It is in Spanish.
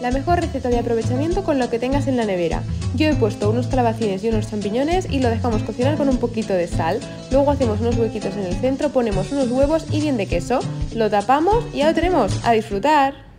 La mejor receta de aprovechamiento con lo que tengas en la nevera. Yo he puesto unos calabacines y unos champiñones y lo dejamos cocinar con un poquito de sal. Luego hacemos unos huequitos en el centro, ponemos unos huevos y bien de queso. Lo tapamos y ya lo tenemos. ¡A disfrutar!